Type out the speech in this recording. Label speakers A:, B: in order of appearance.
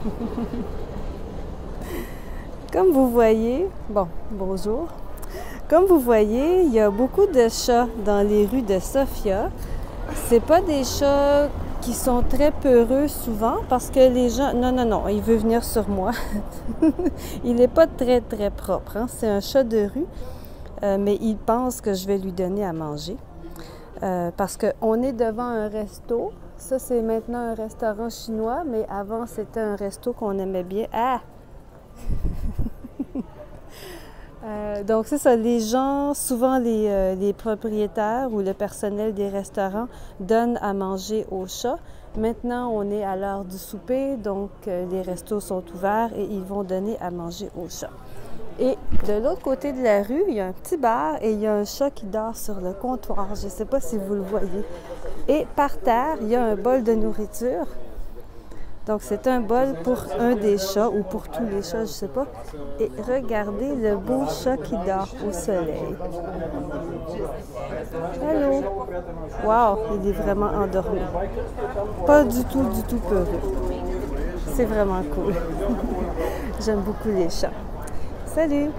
A: Comme vous voyez, bon, bonjour. Comme vous voyez, il y a beaucoup de chats dans les rues de Sofia. C'est pas des chats qui sont très peureux souvent parce que les gens. Non, non, non, il veut venir sur moi. il n'est pas très, très propre. Hein. C'est un chat de rue, euh, mais il pense que je vais lui donner à manger. Euh, parce qu'on est devant un resto. Ça, c'est maintenant un restaurant chinois, mais avant, c'était un resto qu'on aimait bien. Ah! Euh, donc, c'est ça. Les gens, souvent les, les, propriétaires ou le personnel des restaurants donnent à manger aux chats. Maintenant, on est à l'heure du souper, donc les restos sont ouverts et ils vont donner à manger aux chats. Et de l'autre côté de la rue, il y a un petit bar et il y a un chat qui dort sur le comptoir. Je ne sais pas si vous le voyez. Et par terre, il y a un bol de nourriture. Donc, c'est un bol pour un des chats ou pour tous les chats, je ne sais pas. Et regardez le beau chat qui dort au soleil. Allô? Wow, il est vraiment endormi. Pas du tout, du tout peureux. C'est vraiment cool. J'aime beaucoup les chats. Salut